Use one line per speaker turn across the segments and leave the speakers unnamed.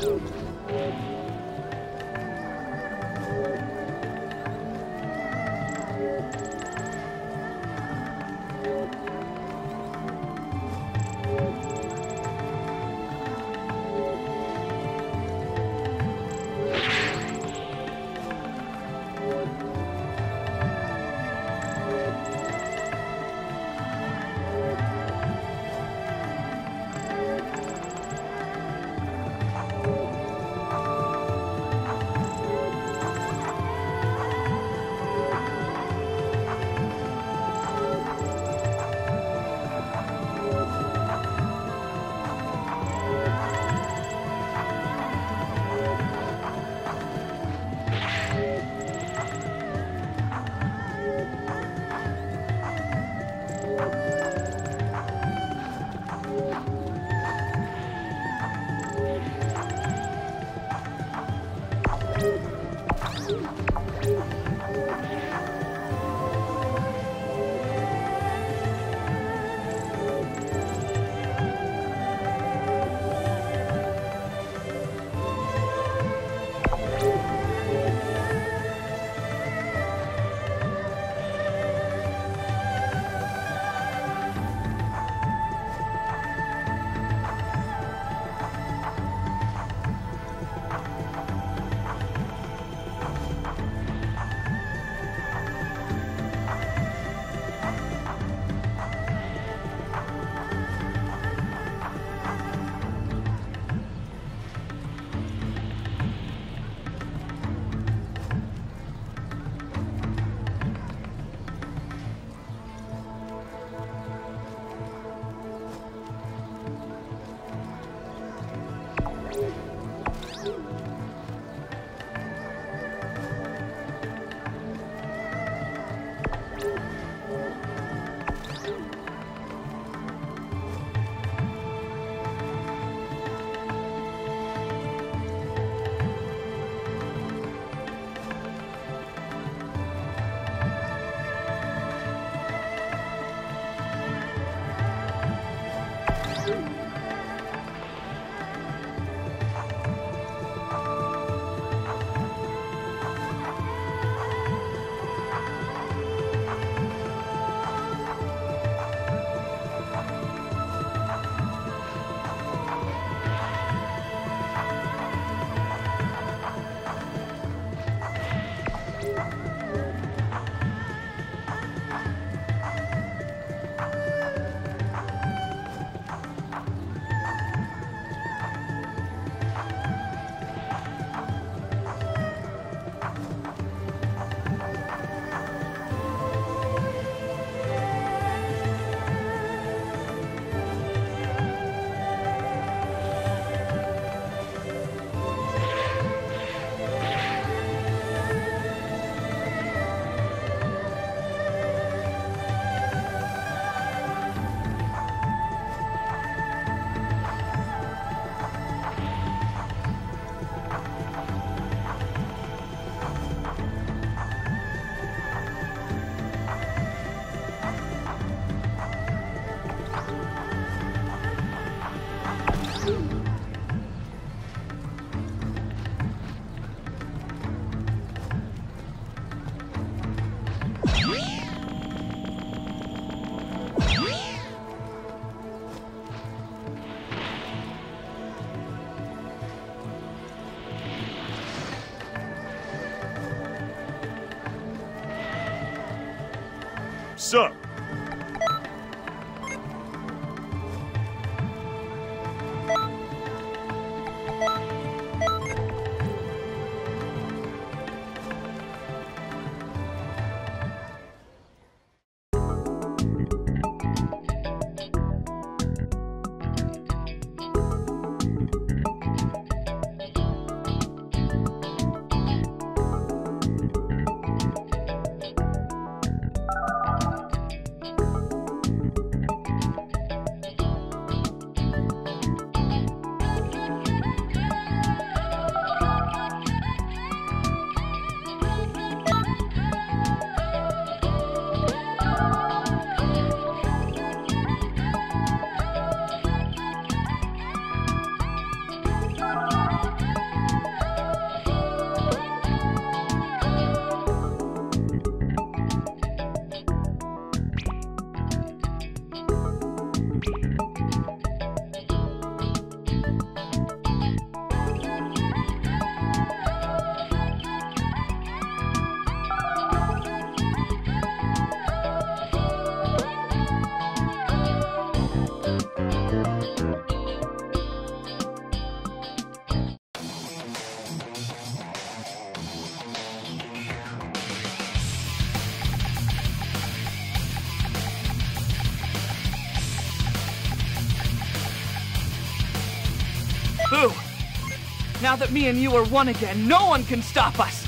Música Sir,
Boo! Now that me and you are one again, no one can stop us!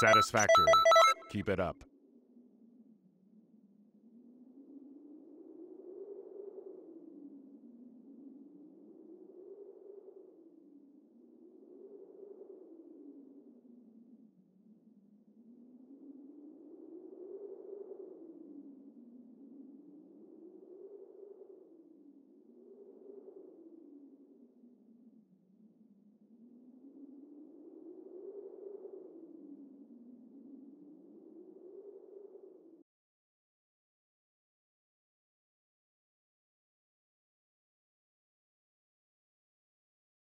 Satisfactory. Keep it up.